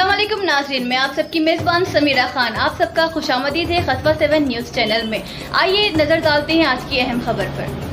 वालेकुम नाजरीन, मैं आप सबकी मेज़बान समीरा खान, आप सबका खुश है खतवा सेवन न्यूज़ चैनल में। आइए नज़र डालते हैं आज की अहम खबर पर।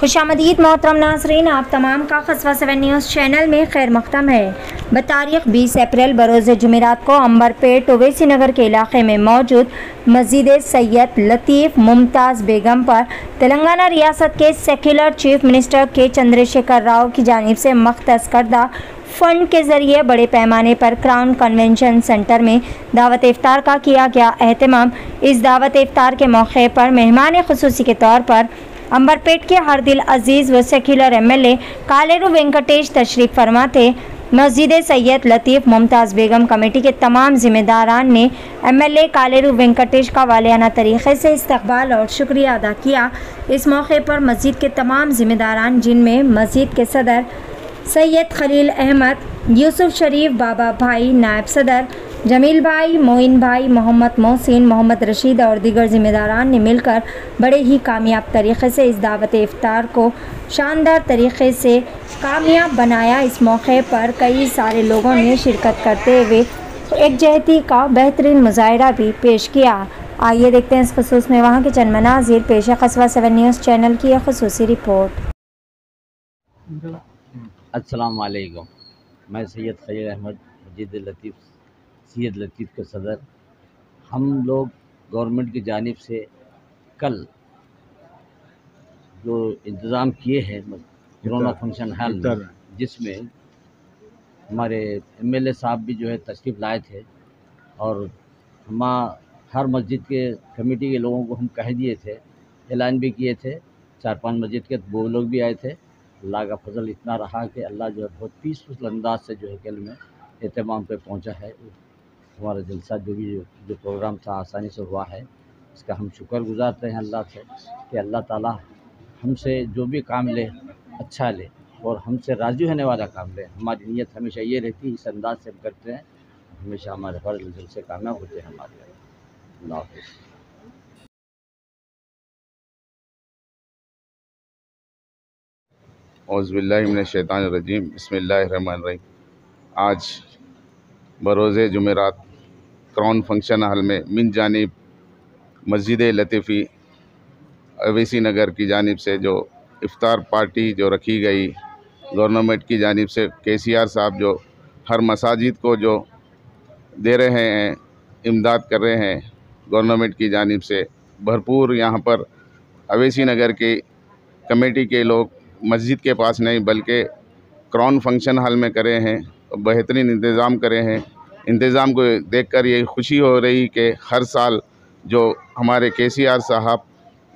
खुश आमदीद मोहतरम नाजरीन, आप तमाम का खसवा सेवन न्यूज़ चैनल में खैर मकदम है। बतारीख 20 अप्रैल बरोज़ जमेरात को अंबरपेट ओवैसी नगर के इलाके में मौजूद मस्जिद सैयद लतीफ़ मुमताज़ बेगम पर तेलंगाना रियासत के सेक्युलर चीफ मिनिस्टर के चंद्रशेखर राव की जानब से मख्त करदा फंड के ज़रिए बड़े पैमाने पर क्राउन कन्वेंशन सेंटर में दावत इफ्तार का किया गया अहतमाम इस दावत इफ्तार के मौके पर मेहमान खसूसी के तौर पर अंबरपेट के हर दिल अज़ीज़ व secular M L A Kaleru Venkatesh तशरीफ़ फरमा थे मस्जिद सैयद लतीफ़ मुमताज़ बेगम कमेटी के तमाम ज़िम्मेदारान ने M L A Kaleru Venkatesh का वालियाना तरीक़े से इस्तबाल और शुक्रिया अदा किया। इस मौके पर मस्जिद के तमाम ज़िम्मेदारान जिनमें मस्जिद के सदर सैयद खलील अहमद, यूसुफ शरीफ बाबा भाई नायब सदर, जमील भाई, मोइन भाई, मोहम्मद मोहसिन, मोहम्मद रशीद और दीगर ज़िम्मेदारान ने मिलकर बड़े ही कामयाब तरीके से इस दावत इफ्तार को शानदार तरीके से कामयाब बनाया। इस मौके पर कई सारे लोगों ने शिरकत करते हुए एकजहती का बेहतरीन मुजाहरा भी पेश किया। आइए देखते हैं इस खसूस में वहाँ के चंद मनाजिर, पेश कस्बा सेवन न्यूज़ चैनल की एक खसूसी रिपोर्ट। अस्सलाम वालेकुम मैं सैयद खलील अहमद मजीद लतीफ़ सैयद लतीफ़ के सदर। हम लोग गवर्नमेंट की जानिब से कल जो इंतज़ाम किए हैं कोरोना फ़ंक्शन हॉल में जिसमें हमारे एमएलए साहब भी जो है तशरीफ़ लाए थे और हम हर मस्जिद के कमेटी के लोगों को हम कह दिए थे ऐलान भी किए थे। चार पाँच मस्जिद के वो लोग भी आए थे। अल्लाह का फजल इतना रहा कि अल्लाह जो है बहुत पीसफुल अंदाज से जो है कल में अहतमाम पे पहुँचा है। हमारा जलसा जो भी जो प्रोग्राम था आसानी से हुआ है। इसका हम शुक्र गुजारते हैं अल्लाह से कि अल्लाह ताला हमसे जो भी काम ले अच्छा ले और हमसे राज़ी होने वाला काम ले। हमारी नीयत हमेशा ये रहती है, इस अंदाज से हम करते हैं। हमेशा हमारे हर जलसे कामयाब होते हैं हमारे अल्लाह हाफ़ औज़बिल्लिनशैतानरजीम बसमीम आज बरोज़ जुमेरात क्राउन फ़ंक्शन हॉल में मिन जानब मस्जिद लतीफ़ी अवेसी नगर की जानब से जो इफ़ार पार्टी जो रखी गई, गवर्नमेंट की जानब से के सी आर साहब जो हर मसाजिद को जो दे रहे हैं, इमदाद कर रहे हैं, गवर्नमेंट की जानब से भरपूर यहाँ पर अवेसी नगर की कमेटी के लोग मस्जिद के पास नहीं, बल्कि क्राउन फ़ंक्शन हॉल में करे हैं बेहतरीन इंतज़ाम करे हैं। इंतज़ाम को देखकर ये खुशी हो रही कि हर साल जो हमारे के सी आर साहब,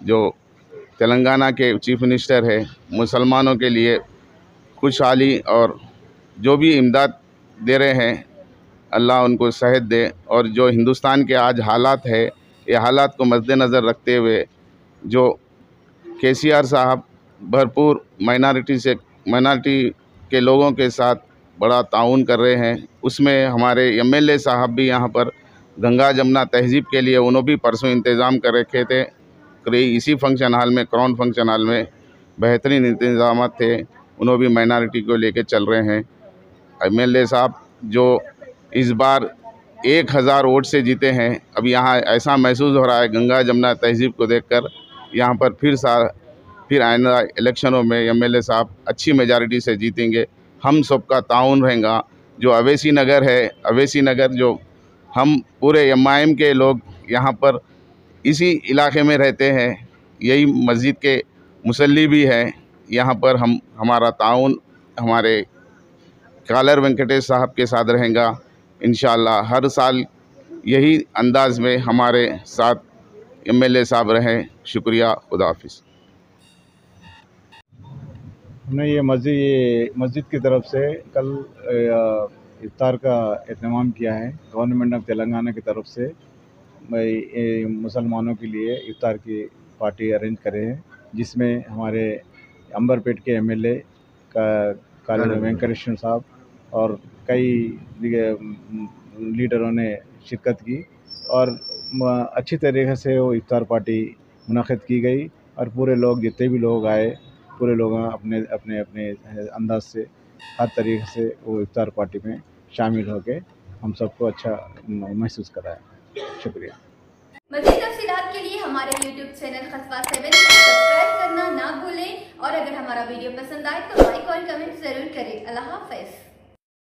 जो तेलंगाना के चीफ मिनिस्टर है, मुसलमानों के लिए खुशहाली और जो भी इमदाद दे रहे हैं, अल्लाह उनको सेहत दे। और जो हिंदुस्तान के आज हालात है, ये हालात को मद्देनज़र रखते हुए जो के सी आर साहब भरपूर माइनॉरिटी से माइनॉरिटी के लोगों के साथ बड़ा ताउन कर रहे हैं। उसमें हमारे एमएलए साहब भी यहाँ पर गंगा जमुना तहजीब के लिए उन्होंने भी परसों इंतज़ाम कर रखे थे। इसी फ़ंक्शन हॉल में क्राउन फ़ंक्शन हॉल में बेहतरीन इंतज़ाम थे। उन्होंने भी माइनॉरिटी को लेकर चल रहे हैं। एमएलए साहब जो इस बार एक हज़ार वोट से जीते हैं, अब यहाँ ऐसा महसूस हो रहा है गंगा जमुना तहजीब को देखकर। यहाँ पर फिर सा फिर आइंदा इलेक्शनों में एमएलए साहब अच्छी मेजॉरिटी से जीतेंगे। हम सबका ताउन रहेगा। जो अवेसी नगर है, अवेसी नगर जो हम पूरे एम के लोग यहाँ पर इसी इलाके में रहते हैं, यही मस्जिद के मुसल्ली भी हैं। यहाँ पर हम, हमारा ताउन हमारे कालर वेंकटेश साहब के साथ रहेगा। इन हर साल यही अंदाज में हमारे साथ एमएलए साहब रहें। शुक्रिया, खुदा हाफिज़। हमने ये मस्जिद ये मस्जिद की तरफ़ से कल इफ्तार का अहतमाम किया है। गवर्नमेंट ऑफ़ तेलंगाना की तरफ़ से मुसलमानों के लिए इफ्तार की पार्टी अरेंज करे हैं जिसमें हमारे अंबरपेट के एमएलए का काली वेंकटेश्वर साहब और कई लीडरों ने शिरकत की और अच्छी तरीके से वो इफ्तार पार्टी मुनद की गई और पूरे लोग जितने भी लोग आए पूरे लोग अपने अपने अपने अंदाज से, हर तरीके से वो इफ्तार पार्टी में शामिल होकर हम सबको अच्छा महसूस कराया शुक्रिया। मजीद तफसीत के लिए हमारे यूट्यूब चैनल खसवा सेवन सब्सक्राइब करना ना भूलें और अगर हमारा वीडियो पसंद आए तो लाइक और कमेंट ज़रूर करें। अल्लाह हाफ़िज़।